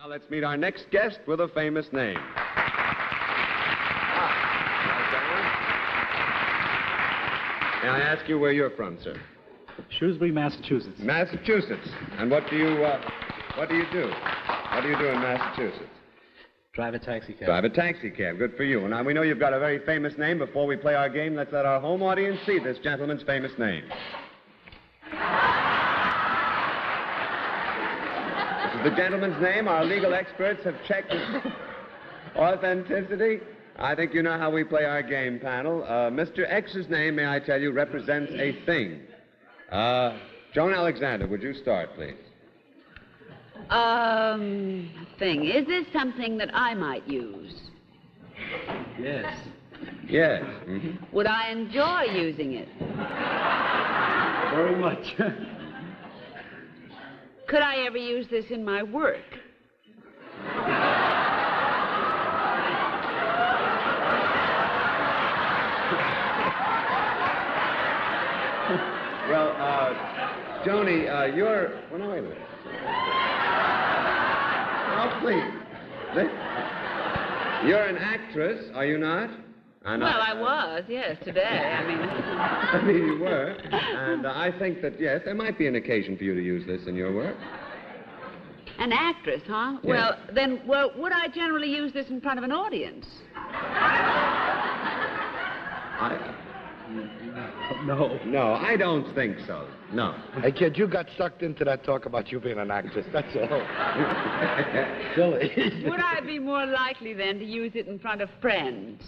Now let's meet our next guest with a famous name. May I ask you where you're from, sir? Shrewsbury, Massachusetts. Massachusetts. And what do you, uh, what do you do? What do you do in Massachusetts? Drive a taxi cab. Drive a taxi cab. Good for you. Now, we know you've got a very famous name. Before we play our game, let's let our home audience see this gentleman's famous name. This is the gentleman's name. Our legal experts have checked his authenticity. I think you know how we play our game, panel. Uh, Mr. X's name, may I tell you, represents a thing. Uh, Joan Alexander, would you start, please? Um, thing. Is this something that I might use? Yes. Yes. mhm. Would I enjoy using it? Very much. Could I ever use this in my work? Well, uh, Joni, uh, you're. Well, no, wait a minute. Oh, please. You're an actress, are you not? Well, I was, yes, today. I mean, I mean, you were. And uh, I think that, yes, there might be an occasion for you to use this in your work. an actress, huh? Yes. Well, then, well, would I generally use this in front of an audience? I, no. no, I don't think so. No. Hey, kid, you got sucked into that talk about you being an actress. That's all. Silly. Would I be more likely then to use it in front of friends?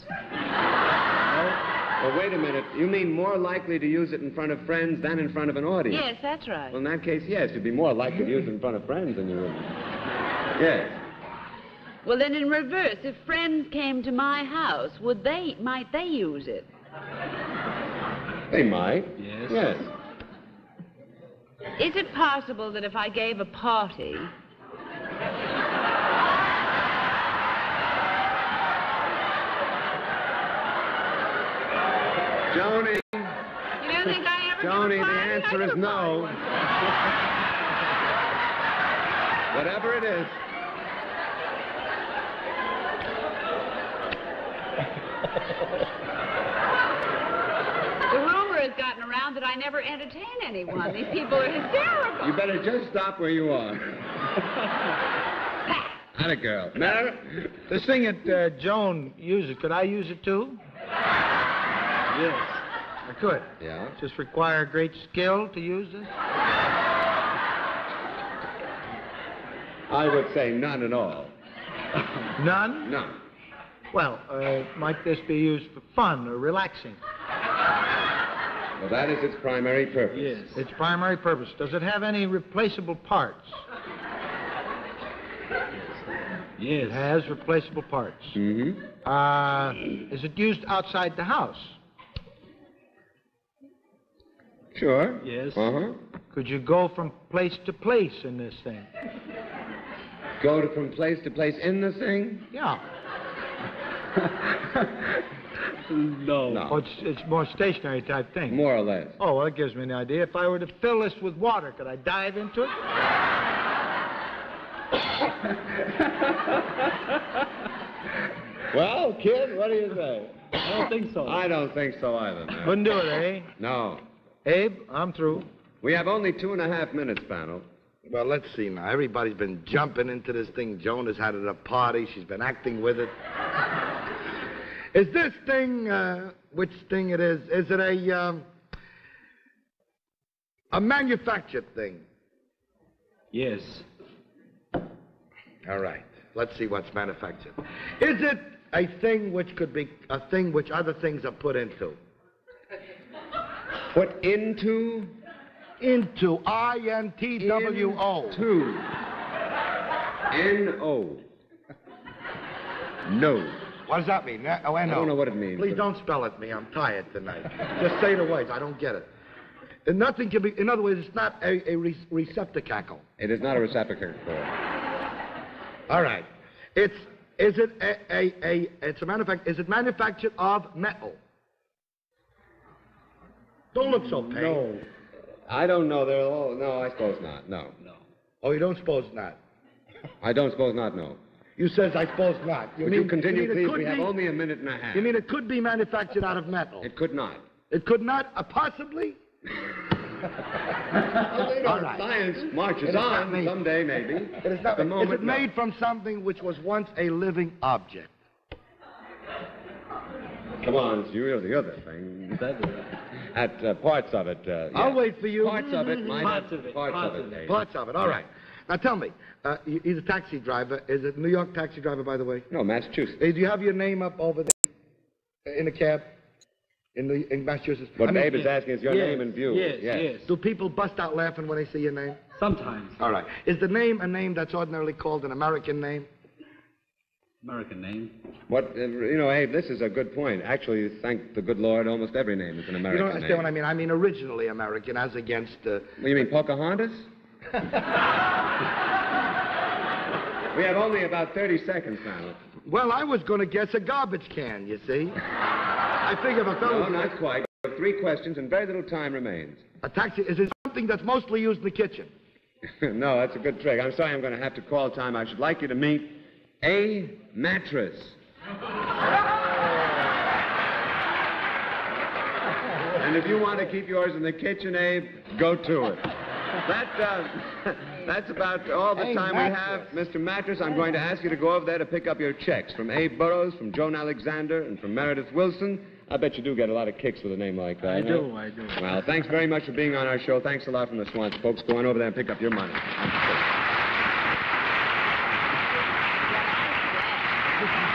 Well, wait a minute. You mean more likely to use it in front of friends than in front of an audience? Yes, that's right. Well, in that case, yes, you'd be more likely to use it in front of friends than you would. Yes. Well, then, in reverse, if friends came to my house, would they, might they use it? They might. Yes. Yes. Is it possible that if I gave a party, Joni, you don't think I ever Joni, the answer is give a party no. once. Whatever it is. The rumor has gotten around that I never entertain anyone. These people are hysterical. You better just stop where you are. Atta girl. Matter? This thing that uh, Joan uses, could I use it too? Yes. I could. Yeah. Just require great skill to use this? I would say none at all. None? None. Well, uh, might this be used for fun or relaxing? Well, that is its primary purpose. Yes. Its primary purpose. Does it have any replaceable parts? Yes. It has replaceable parts. Mm-hmm. Uh, is it used outside the house? Sure. Yes. Uh-huh. Could you go from place to place in this thing? Go to, from place to place in the thing? Yeah. No. No. Oh, it's, it's more stationary type thing. More or less. Oh, well, that gives me an idea. If I were to fill this with water, could I dive into it? Well, kid, what do you say? I don't think so. I don't think so either, man. Couldn't do it, eh? No. Abe, I'm through. We have only two and a half minutes, panel. Well, let's see now. Everybody's been jumping into this thing. Joan has had it at a party. She's been acting with it. Is this thing, uh, which thing it is, is it a, um, a manufactured thing? Yes. All right. Let's see what's manufactured. Is it a thing which could be a thing which other things are put into? Put into? Into I-N-T-W-O. Two. N-O. No. What does that mean? Oh, I I don't know what it means. Please don't spell it me. I'm tired tonight. Just say the words. I don't get it. And nothing can be. In other words, it's not a, a re- receptacle. It is not a receptacle. All right. It's. Is it a, a, a it's a manufact Is it manufactured of metal? Don't look so pained. No. I don't know. They're all. No, I suppose not. No. No. Oh, you don't suppose not. I don't suppose not, no. You says I suppose not. You Would mean, you continue, mean please? could We have only a minute and a half. You mean it could be manufactured out of metal? It could not. It could not, uh, possibly? All right. Science marches It is not on. me. Someday, maybe. It is not. At the Is moment, it no. made from something which was once a living object? Come on, it's you're the other thing. That is. At uh, parts of it. Uh, I'll wait for you. Parts of it. Parts have- of it, Parts, parts of of it. it. Parts of it. All right. Now tell me, uh, he- he's a taxi driver. Is it a New York taxi driver, by the way? No, Massachusetts. Hey, do you have your name up over there in the cab in the in Massachusetts? What I mean, Abe is asking is your Yes, name and view. Yes, yes. Do people bust out laughing when they see your name? Sometimes. All right. Is the name a name that's ordinarily called an American name? American name. What, uh, you know, Abe, this is a good point. Actually, thank the good Lord, almost every name is an American. You don't understand name. what I mean? I mean originally American, as against. Uh, Well, you mean Pocahontas? we have only about 30 seconds now. well, I was going to guess a garbage can. You see? I figure if a No, fellow not quite. Three questions and very little time remains. a taxi is it something that's mostly used in the kitchen? no, that's a good trick. I'm sorry I'm going to have to call time. I should like you to meet a mattress. and if you want to keep yours in the kitchen, Abe, go to it that, uh, that's about all the hey, time mattress. we have. Mr. Mattress, I'm going to ask you to go over there to pick up your checks from Abe Burrows, from Joan Alexander, and from Meredith Wilson. I bet you do get a lot of kicks with a name like that. I huh? do, I do. Well, thanks very much for being on our show. Thanks a lot from the Swans, folks. Go on over there and pick up your money.